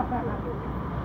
i don't know